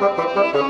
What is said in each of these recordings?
Música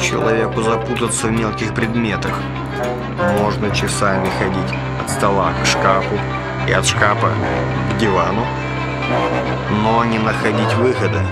человеку запутаться в мелких предметах. Можно часами ходить от стола к шкафу и от шкафа к дивану, но не находить выхода.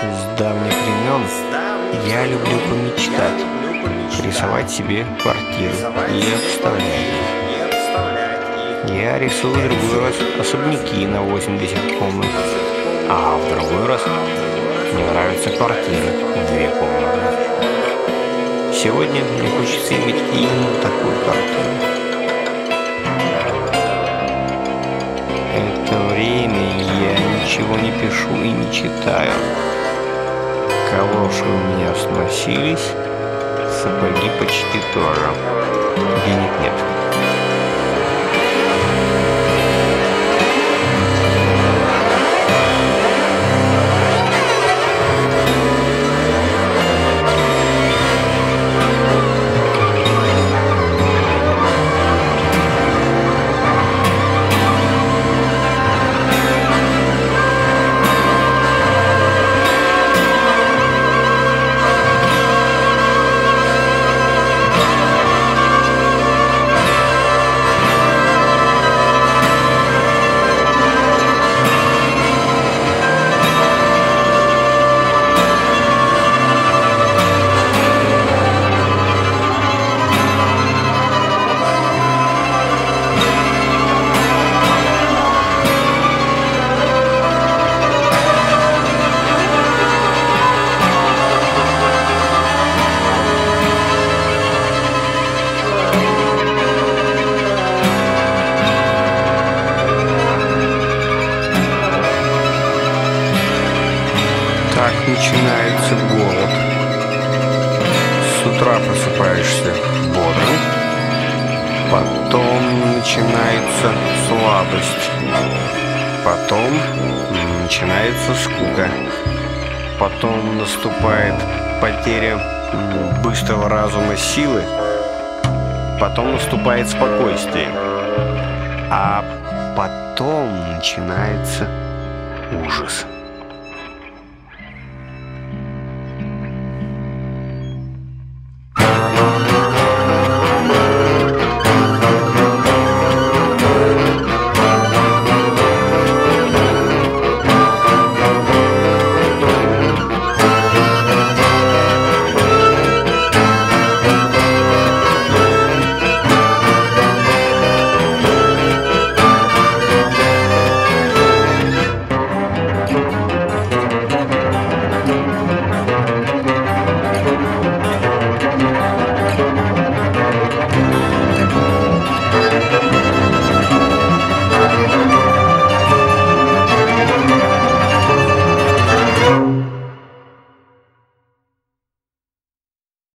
С давних времен я люблю помечтать, рисовать себе квартиру и обставлять их. Я рисую в другой раз особняки на 80 комнат, а в другой раз мне нравятся квартиры в две комнаты. Сегодня мне хочется иметь именно такую квартиру. Это время я ничего не пишу и не читаю. Калоши у меня сносились, сапоги почти тоже. Денег нет. Просыпаешься бодрым, потом начинается слабость, потом начинается скука, потом наступает потеря быстрого разума силы, потом наступает спокойствие, а потом начинается ужас.